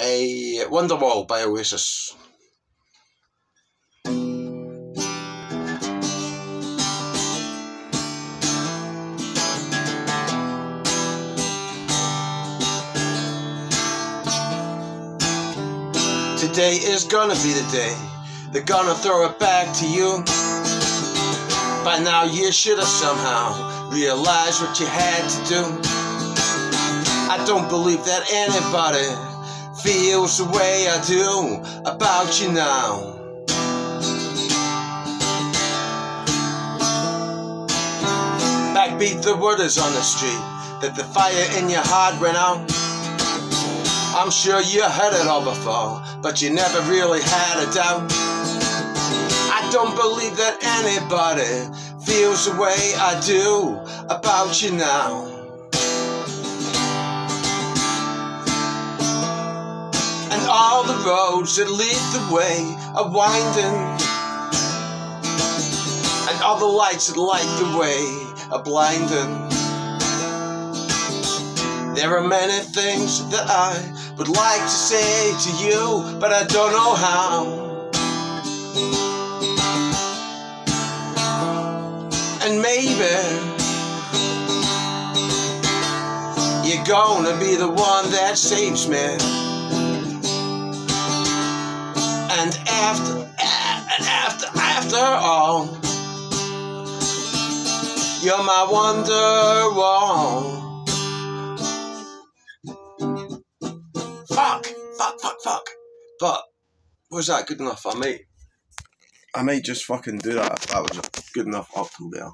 a Wonderwall by Oasis. Today is gonna be the day they're gonna throw it back to you. By now you should have somehow realized what you had to do. I don't believe that anybody feels the way I do about you now. Backbeat the word is on the street that the fire in your heart went out. I'm sure you heard it all before, but you never really had a doubt. I don't believe that anybody feels the way I do about you now. Roads that lead the way are winding. And all the lights that light the way are blinding. There are many things that I would like to say to you, but I don't know how. And maybe you're gonna be the one that saves me. And after, and after, after all, you're my wonder. Fuck, fuck, fuck, fuck. But was that good enough? I may, I may just fucking do that if that was good enough up till there.